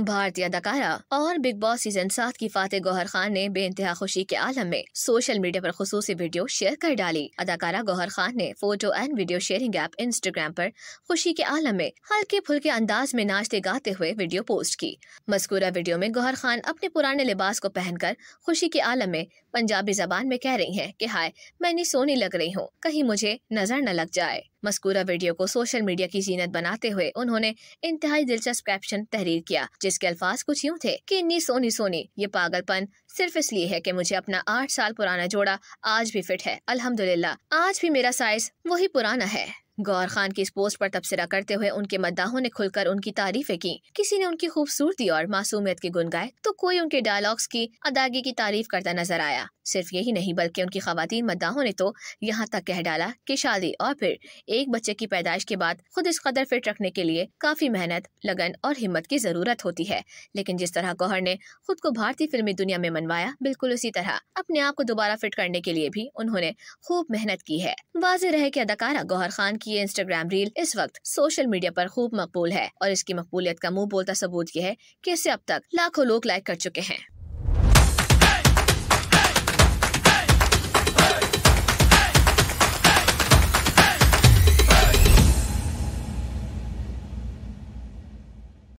भारतीय अदाकारा और बिग बॉस सीज़न सात की फातेह गौहर खान ने बेइंतहा खुशी के आलम में सोशल मीडिया पर खसूसी वीडियो शेयर कर डाली। अदाकारा गौहर खान ने photo and video sharing app Instagram पर खुशी के आलम में हल्के फुल्के अंदाज में नाचते गाते हुए वीडियो पोस्ट की। मस्कूरा वीडियो में गौहर खान अपने पुराने लिबास को पहनकर खुशी के आलम में पंजाबी जबान में कह रही है की, हाय, मैं इतनी सोनी लग रही हूँ, कहीं मुझे नज़र न लग जाए। मस्कूरा वीडियो को सोशल मीडिया की जीनत बनाते हुए उन्होंने इंतहाई दिलचस्प कैप्शन तहरीर किया, जिसके अल्फाज कुछ यूँ थे कि, इन्नी सोनी सोनी, ये पागलपन सिर्फ़ इसलिए है कि मुझे अपना आठ साल पुराना जोड़ा आज भी फिट है, अल्हम्दुलिल्लाह, आज भी मेरा साइज़ वही पुराना है। गौर खान की इस पोस्ट पर तबसरा करते हुए उनके मद्दाहों ने खुलकर उनकी तारीफें की। किसी ने उनकी खूबसूरती और मासूमियत के गुन गाए तो कोई उनके डायलॉग्स की अदागी की तारीफ़ करता नज़र आया। सिर्फ़ यही नहीं, बल्कि उनकी खातन मद्दाहों ने तो यहाँ तक कह डाला कि शादी और फिर एक बच्चे की पैदाइश के बाद खुद इस कदर फिट रखने के लिए काफ़ी मेहनत, लगन और हिम्मत की ज़रूरत होती है। लेकिन जिस तरह गौहर ने खुद को भारतीय फिल्मी दुनिया में मनवाया, बिल्कुल उसी तरह अपने आप को दोबारा फिट करने के लिए भी उन्होंने खूब मेहनत की है। वाजे रहे की अदाकारा गौहर खान की इंस्टाग्राम रील इस वक्त सोशल मीडिया आरोप खूब मकबूल है और इसकी मकबूलियत का मुँह बोलता सबूत यह है की इसे अब तक लाखों लोग लाइक कर चुके हैं।